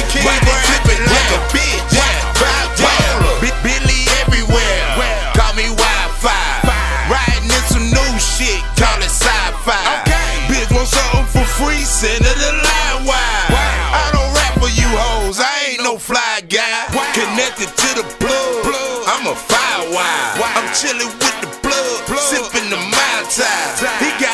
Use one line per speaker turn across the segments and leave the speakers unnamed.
We Why Brown. Like a bitch. Yeah. Billy everywhere. Me Riding in some new shit. It sci-fi. Bitch want something for free. The line I don't rap for you hoes. I ain't no fly guy. Connected to the plug, I'm a fire wire. I'm chilling with the plug. Sipping the Mai Tai. He got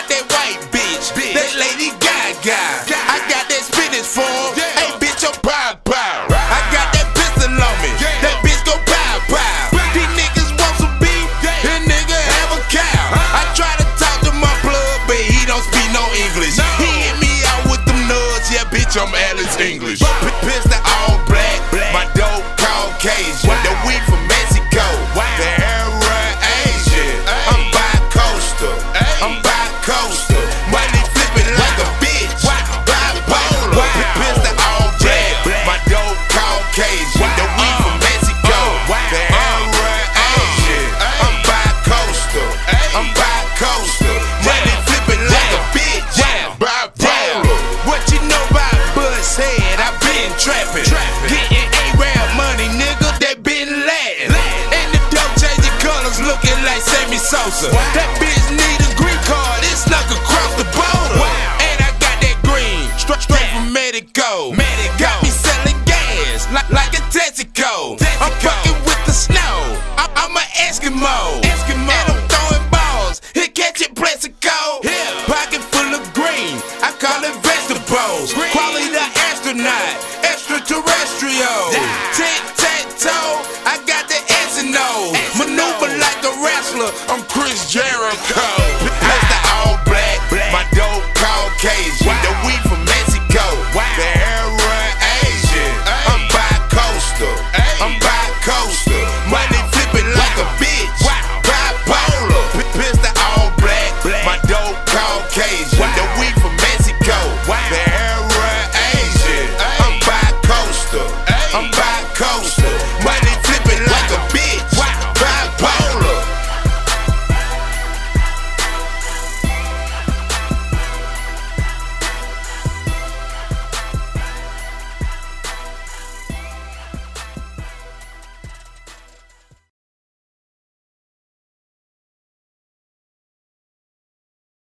bitch, I'm Alice English. Pistol all black, my dope Caucasian. The weed from Mexico, the looking like Sammy Sosa. That bitch need a green card. It snuck across the border. And I got that green, straight, straight from Medico. Got me selling gas like, like a Texaco. I'm fucking with the snow. I, I'm an Eskimo. Eskimo. And I'm throwing balls. Here, catch it, Plexico. Pocket full of green. I call it vegetables. Quality the astronaut. Extraterrestrial. Tic I'm Chris Jericho.